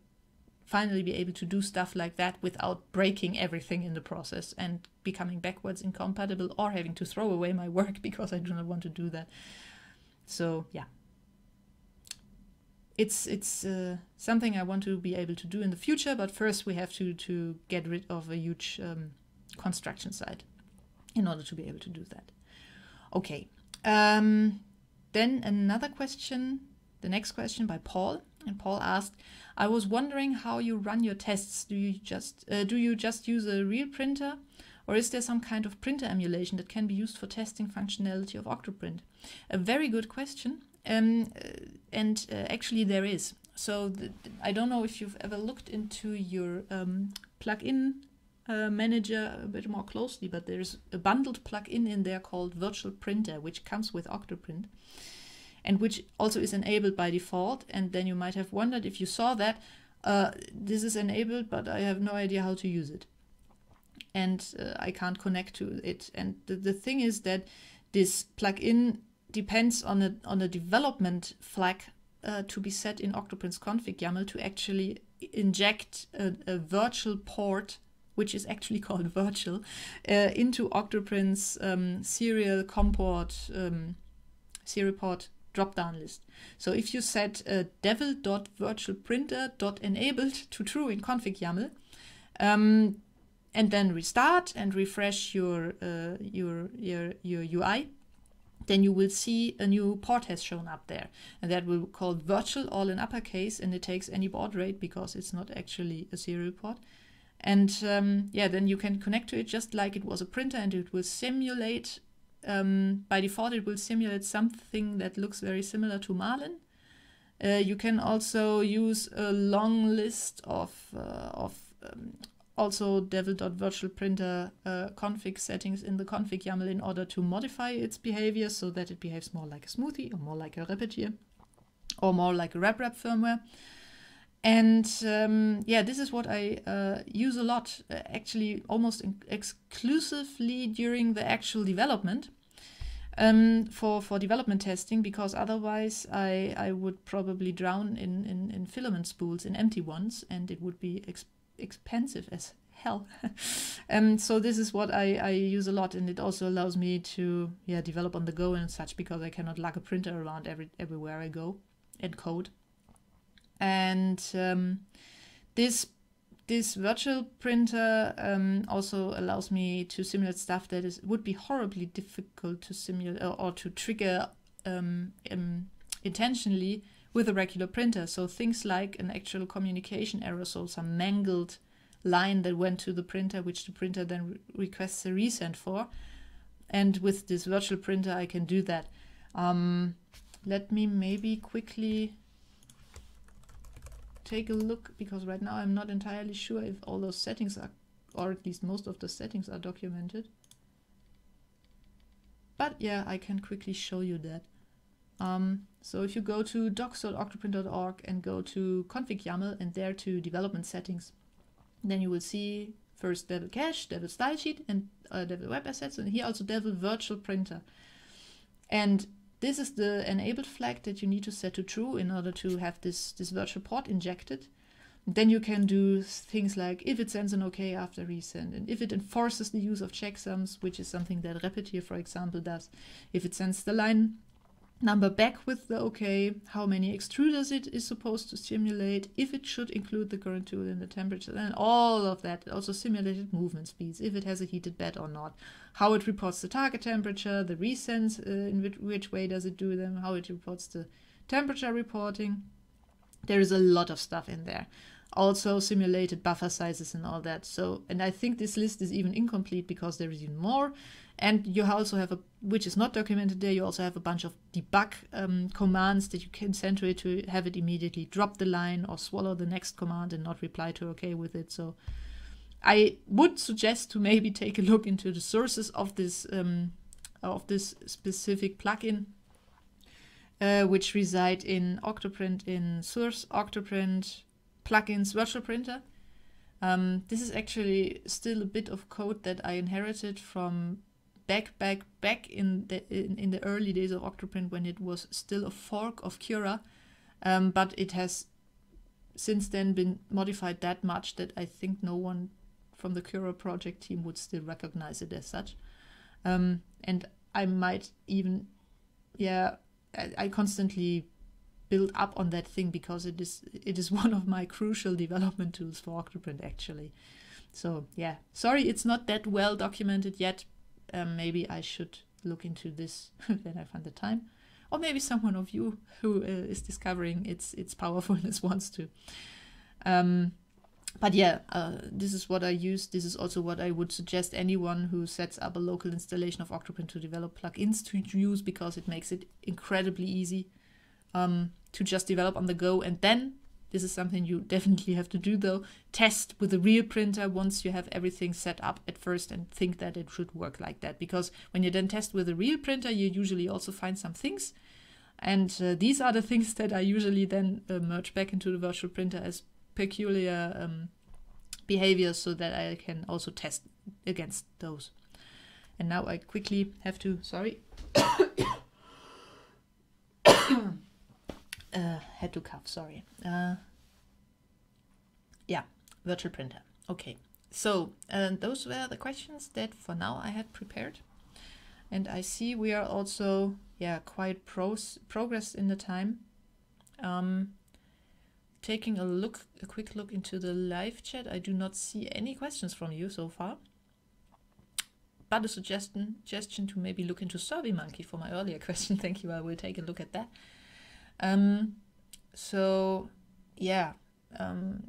finally be able to do stuff like that without breaking everything in the process and becoming backwards incompatible or having to throw away my work [laughs] because I do not want to do that. So yeah, it's it's uh, something I want to be able to do in the future. But first, we have to to get rid of a huge um, construction site in order to be able to do that. Okay. Um, then another question, the next question by Paul, and Paul asked, I was wondering how you run your tests. Do you just uh, do you just use a real printer, or is there some kind of printer emulation that can be used for testing functionality of Octoprint? A very good question, um, uh, and uh, actually there is. So the, I don't know if you've ever looked into your um, plugin uh, manager a bit more closely, but there's a bundled plugin in there called Virtual Printer, which comes with Octoprint and which also is enabled by default. And then you might have wondered if you saw that uh, this is enabled, but I have no idea how to use it. and uh, I can't connect to it. And the, the thing is that this plugin depends on a on a development flag uh, to be set in Octoprint's config YAML to actually inject a, a virtual port, which is actually [laughs] called virtual, uh, into Octoprint's um, serial comport um, serial port drop-down list. So if you set uh, devel.virtualprinter.enabled to true in config YAML, um, and then restart and refresh your uh, your your your UI, then you will see a new port has shown up there, and that will be called virtual all in uppercase, and it takes any baud rate because it's not actually a serial port. And um, yeah, then you can connect to it just like it was a printer, and it will simulate um, by default, it will simulate something that looks very similar to Marlin. Uh, you can also use a long list of, uh, of um, also devel.virtualprinter uh, config settings in the config YAML in order to modify its behavior so that it behaves more like a smoothie or more like a repetier or more like a RepRap firmware. And um, yeah, this is what I uh, use a lot, uh, actually almost exclusively during the actual development um, for for development testing because otherwise I I would probably drown in in, in filament spools in empty ones and it would be ex expensive as hell. [laughs] um, so this is what I, I use a lot, and it also allows me to yeah develop on the go and such because I cannot lug a printer around every everywhere I go and code. And um, this this virtual printer um, also allows me to simulate stuff that is would be horribly difficult to simulate or, or to trigger um, um, intentionally with a regular printer. So things like an actual communication error, so some mangled line that went to the printer, which the printer then re requests a resend for. And with this virtual printer, I can do that. Um, let me maybe quickly take a look because right now I'm not entirely sure if all those settings are, or at least most of the settings are documented. But yeah, I can quickly show you that. Um, so if you go to docs.octoprint.org and go to config YAML and there to development settings, then you will see first Devel Cache, Devel Style Sheet, and uh, Devel Web Assets, and here also Devel Virtual Printer. And this is the enabled flag that you need to set to true in order to have this, this virtual port injected. Then you can do things like if it sends an OK after resend, and if it enforces the use of checksums, which is something that Repetier, for example, does. If it sends the line number back with the OK, how many extruders it is supposed to simulate, if it should include the current tool in the temperature, and all of that. Also simulated movement speeds, if it has a heated bed or not, how it reports the target temperature, the resends, uh, in which, which way does it do them, how it reports the temperature reporting. There is a lot of stuff in there. Also simulated buffer sizes and all that. So, and I think this list is even incomplete because there is even more. And you also have a, which is not documented there, you also have a bunch of debug um, commands that you can send to it to have it immediately drop the line or swallow the next command and not reply to OK with it. So I would suggest to maybe take a look into the sources of this um, of this specific plugin, uh, which reside in Octoprint in source Octoprint plugins virtual printer. Um, this is actually still a bit of code that I inherited from back, back, back in the in, in the early days of Octoprint when it was still a fork of Cura, um, but it has since then been modified that much that I think no one from the Cura project team would still recognize it as such. Um, and I might even, yeah, I, I constantly build up on that thing because it is it is [laughs] one of my crucial development tools for Octoprint actually. So yeah, sorry it's not that well documented yet, um, maybe I should look into this [laughs] when I find the time. Or maybe someone of you who uh, is discovering its its powerfulness [laughs] wants to. Um, but yeah, uh, this is what I use. This is also what I would suggest anyone who sets up a local installation of Octoprint to develop plugins to use because it makes it incredibly easy um, to just develop on the go and then this is something you definitely have to do though. Test with a real printer once you have everything set up at first and think that it should work like that. Because when you then test with a real printer, you usually also find some things. And uh, these are the [laughs] things that I usually then uh, merge back into the virtual printer as peculiar um, behaviors so that I can also test against those. And now I quickly have to, sorry, uh, had to cough, sorry. Uh, yeah, virtual printer. Okay, so uh, those were the questions that for now I had prepared. And I see we are also, yeah, quite pros progress in the time. Um, taking a look, a quick look into the live chat, I do not see any questions from you so far. But a suggestion, suggestion to maybe look into SurveyMonkey for my earlier [laughs] question. Thank you. I will take a look at that. Um, so, yeah, um,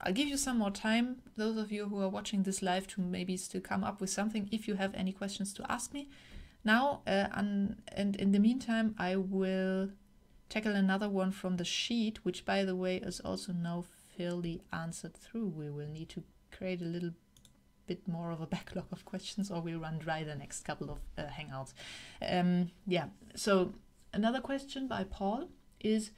I'll give you some more time, those of you who are watching this live, to maybe still come up with something if you have any questions to ask me. Now, uh, and in the meantime, I will tackle another one from the sheet, which by the way is also now fairly answered through. We will need to create a little bit more of a [laughs] backlog of questions or we'll run dry the next couple of uh, hangouts. Um, yeah, so another question by Paul is,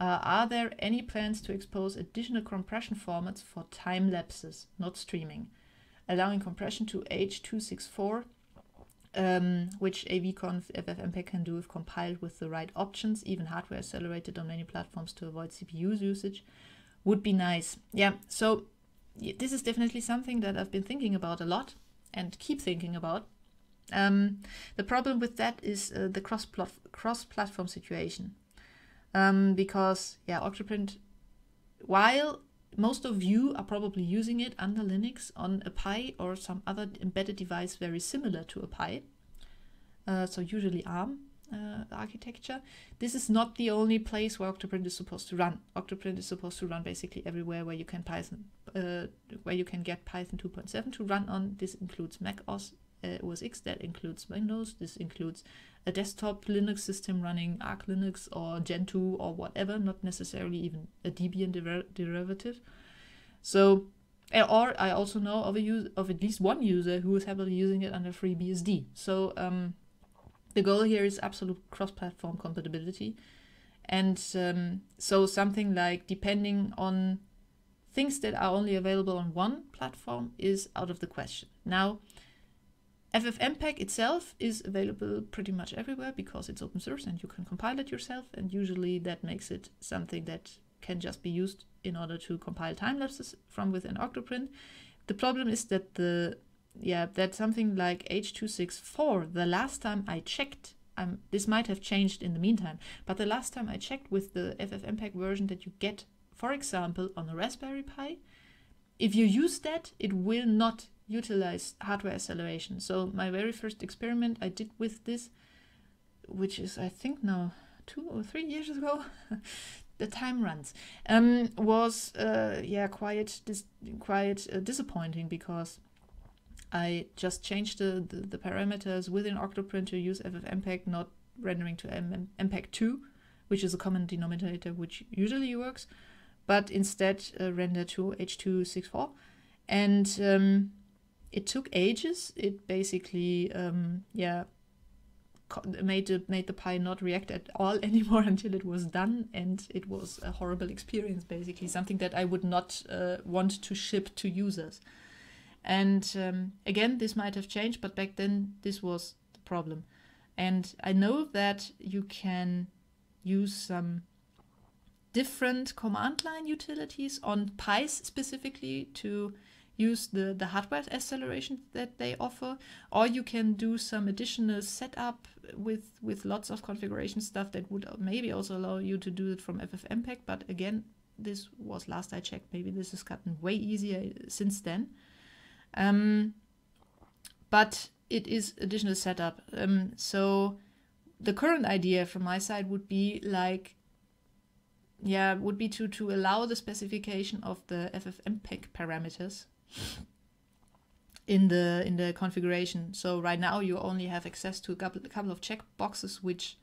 uh, are there any plans to expose additional compression formats for time lapses, not streaming, allowing compression to H.264 um, which avconv FFmpeg can do if compiled with the right options, even hardware accelerated on many platforms to avoid CPU usage, would be nice. Yeah, so this is definitely something that I've been thinking about a lot and keep thinking about. Um, the problem with that is uh, the cross cross platform situation, um, because yeah, Octoprint, while most of you are probably using it under Linux on a Pi or some other embedded device very similar to a Pi. Uh, so usually ARM uh, architecture. This is not the only place where Octoprint is supposed to run. Octoprint is supposed to run basically everywhere where you can Python, uh, where you can get Python 2.7 to run on. This includes Mac OS, uh, OS X, that includes Windows, this includes a desktop Linux system running Arch Linux or Gentoo or whatever, not necessarily even a Debian der derivative. So, eh, or I also know of a use, of at least one user who is heavily using it under FreeBSD. So um, the goal here is absolute cross-platform compatibility, and um, so something like depending on things that are only available on one platform is out of the question. Now, FFmpeg itself is available pretty much everywhere because it's open source and you can compile it yourself and usually that makes it something that can just be used in order to compile time lapses from within Octoprint. The problem is that the yeah that something like H264 the last time I checked um, this might have changed in the meantime but the last time I checked with the FFmpeg version that you get for example on a Raspberry Pi if you use that it will not utilize hardware acceleration. So my very first experiment I did with this, which is I think now two or three years ago, [laughs] the time runs, um, was uh, yeah quite dis- quite uh, disappointing because I just changed the, the, the, parameters within Octoprint to use FFmpeg, not rendering to M- MPEG2, which is a common denominator which usually works, but instead uh, render to H.264. And um, it took ages. It basically, um, yeah, made the made the Pi not react at all [laughs] anymore until it was done, and it was a horrible experience. Basically, something that I would not uh, want to ship to users. And um, again, this might have changed, but back then this was the problem. And I know that you can use some different command line utilities on pies specifically to use the, the hardware acceleration that they offer, or you can do some additional setup with with lots of configuration stuff that would maybe also allow you to do it from FFmpeg. But again, this was last I checked. Maybe this has gotten way easier since then. Um, but it is additional setup. Um, so the current idea from my side would be like yeah would be to to allow the specification of the ffmpeg parameters in the in the configuration. So right now you only have access to a couple, a couple of check boxes which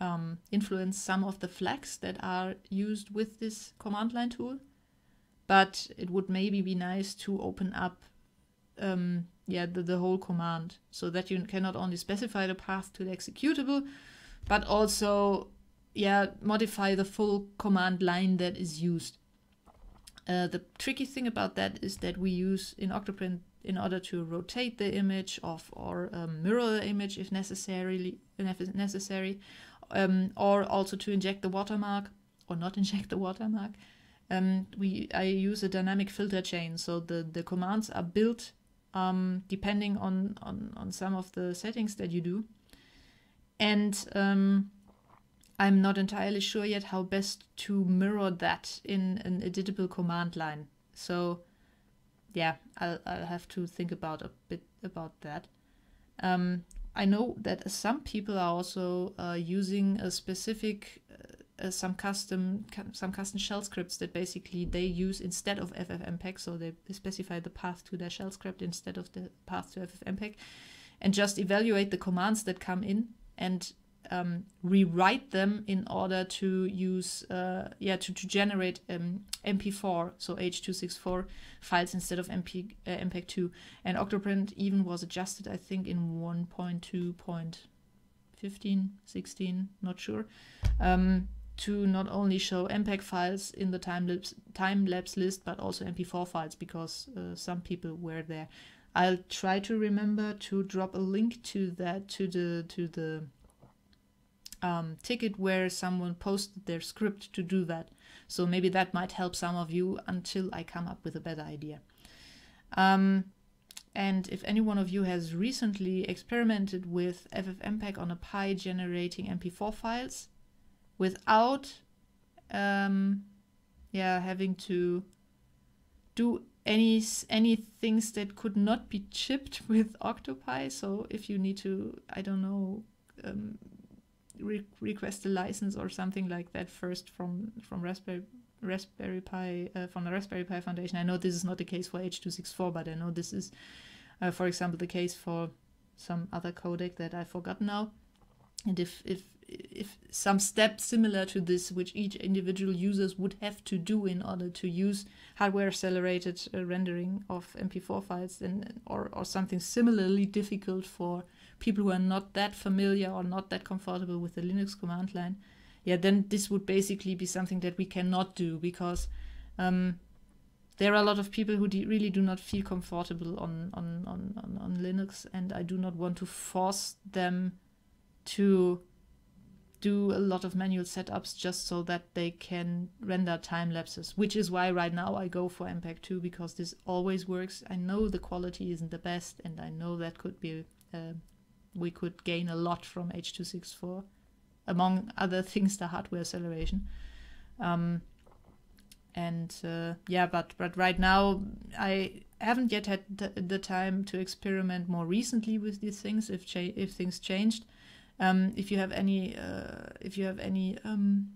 um, influence some of the flags that are used with this command line tool. But it would maybe be nice to open up um, yeah the, the whole command so that you can not only specify the path to the executable, but also yeah modify the full command line that is used Uh, the tricky thing about that is that we use in Octoprint in order to rotate the image of or um, mirror the image if necessarily if necessary, um, or also to inject the watermark or not [laughs] inject the watermark. Um, we I use a dynamic filter chain, so the the commands are built um, depending on, on on some of the settings that you do, and um, I'm not entirely sure yet how best to mirror that in an editable command line. So yeah, I'll, I'll have to think about a bit about that. Um, I know that some people are also uh, using a specific uh, some custom some custom shell scripts that basically they use instead of ffmpeg so they specify the path to their shell script instead of the path to ffmpeg and just evaluate the commands that come in and um, rewrite them in order to use uh, yeah to, to generate um, mp4 so h264 files instead of mp uh, mpeg2 and octoprint even was adjusted i think in 1.2.15 16 not sure um, to not only show mpeg files in the time lapse time lapse list but also mp4 files because uh, some people were there. I'll try to remember to drop a link to that to the to the um, ticket where someone posted their script to do that. So maybe that might help some of you until I come up with a better idea. Um, and if any one of you has recently experimented with FFmpeg on a Pi generating MP4 files without um, yeah, having to do any any things that could not be chipped [laughs] with Octopi. So if you need to, I don't know, um, re request a license or something like that first from from Raspberry Raspberry Pi uh, from the Raspberry Pi Foundation. I know this is not the case for H264, but I know this is, uh, for example, the case for some other codec that I forgot now. And if if if some step similar to this, which each individual users would have to do in order to use hardware accelerated uh, rendering of MP4 files, then or or something similarly difficult for people who are not that familiar or not that comfortable with the Linux command line, yeah, then this would basically be something that we cannot do because um, there are a lot of people who really do not feel comfortable on, on, on, on, on Linux, and I do not want to force them to do a lot of manual setups just so that they can render time lapses, which is why right now I go for MPEG 2 because this always works. I know the quality isn't the best, and I know that could be we could gain a lot from H264, among other things, the hardware acceleration. Um, and uh, yeah, but but right now I haven't yet had the time to experiment more recently with these things. If cha- if things changed, um, if you have any uh, if you have any um,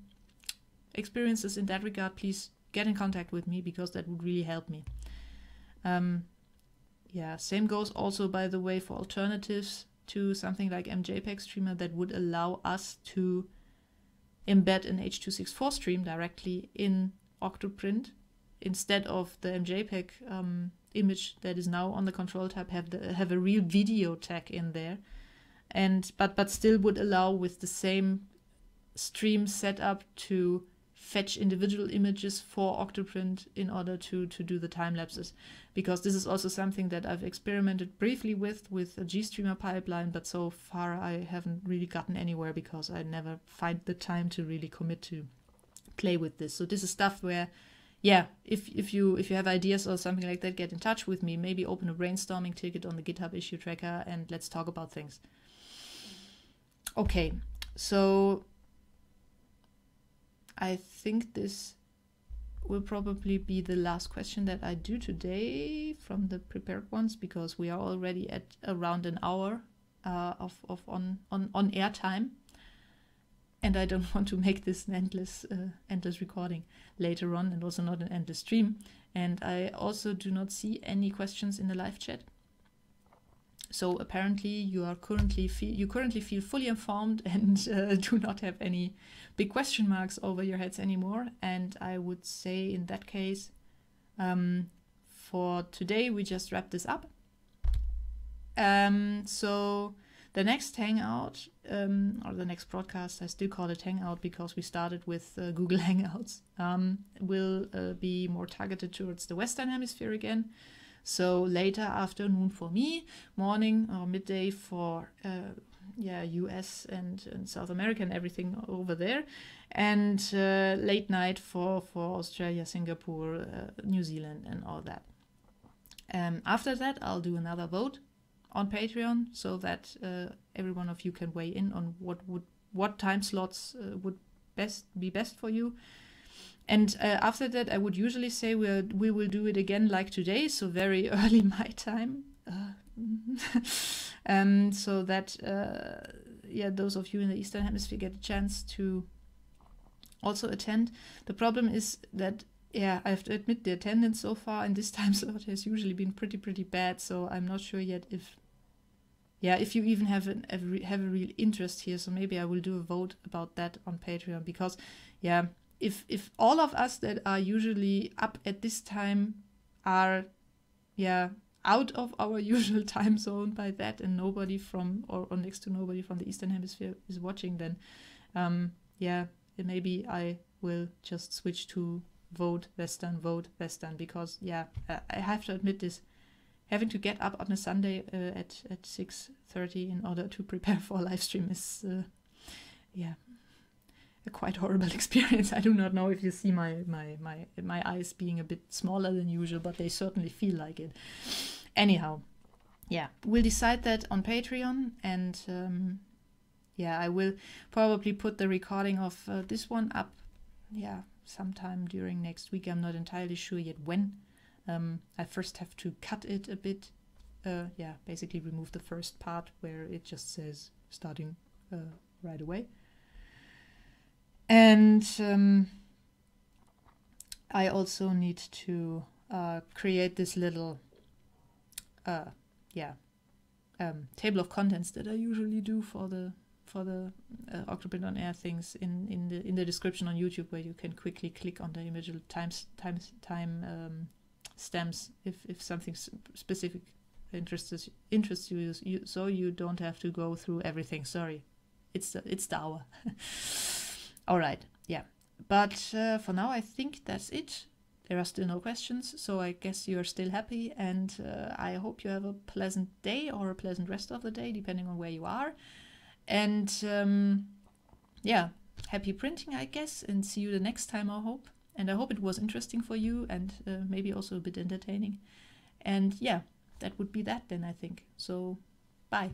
experiences in that regard, please get in contact with me because that would really help me. Um, yeah, same goes also by the way for alternatives to something like MJPEG Streamer that would allow us to embed an H264 stream directly in Octoprint instead of the MJPEG um, image that is now on the control tab have the, have a real video tag in there. And but but still would allow with the same stream setup to fetch individual images for Octoprint in order to to do the time lapses because this is also something that I've experimented briefly with with a GStreamer pipeline, but so far I haven't really gotten anywhere because I never find the time to really commit to play with this. So this is stuff where yeah, if if you if you have ideas or something like that, get in touch with me. Maybe open a brainstorming ticket on the GitHub issue tracker and let's talk about things. Okay, so I think this will probably be the last question that I do today from the prepared ones because we are already at around an hour uh, of, of on, on, on air time. And I don't [laughs] want to make this an endless, uh, endless recording later on and also not an endless stream. And I also do not see any questions in the live chat. So apparently you are currently you currently feel fully informed [laughs] and uh, do not have any big question marks over your heads anymore. And I would say in that case, um, for today we just wrap this up. Um, so The next Hangout um, or the next broadcast, I still call it Hangout because we started with uh, Google [laughs] Hangouts, um, will uh, be more targeted towards the Western Hemisphere again. So later afternoon for me, morning or midday for uh, yeah US and, and South America and everything over there, and uh, late night for for Australia, Singapore, uh, New Zealand, and all that. Um, after that, I'll do another vote on Patreon so that uh, every one of you can weigh in on what would what time slots uh, would best be best for you and uh, after that, I would usually say we we will do it again like today, so very [laughs] early my time. Uh, [laughs] um, so that uh, yeah, those of you in the Eastern Hemisphere get a chance to also attend. The problem is that yeah, I have to admit the attendance so far in this [laughs] time slot has usually been pretty pretty bad. So I'm not sure yet if yeah, if you even have an have a real interest here. So maybe I will do a vote about that on Patreon because yeah if if all of us that are usually up at this time are yeah out of our [laughs] usual time zone by that and nobody from or, or next to nobody from the eastern hemisphere is watching then um yeah maybe i will just switch to vote western vote western because yeah i have to admit this having to get up on a sunday uh, at at 6:30 in order to prepare [laughs] for a live stream is uh, yeah a quite horrible [laughs] experience. I do not know if you see my my my my eyes being a bit smaller than usual, but they certainly feel like it. Anyhow, yeah, we'll decide that on Patreon, and um, yeah, I will probably put the recording of uh, this one up. Yeah, sometime during next week. I'm not entirely sure yet when. Um, I first have to cut it a bit. Uh, yeah, basically remove the first part where it just says starting uh, right away and um, I also need to uh, create this little, uh, yeah, um, table of contents that I usually do for the for the uh, Octoprint on Air things in, in the in the description on YouTube, where you can quickly click on the individual times times time um, stamps if if something specific interests interests you, you, so you don't have to go through everything. Sorry, it's the it's the hour. [laughs] All right, yeah. But uh, for now, I think that's it. There are still no questions, so I guess you're still happy, and uh, I hope you have a pleasant day or a pleasant rest of the day, depending on where you are. And um, yeah, happy printing, I guess, and see you the next time, I hope. And I hope it was interesting for you and uh, maybe also a bit entertaining. And yeah, that would be that then, I think. So, bye.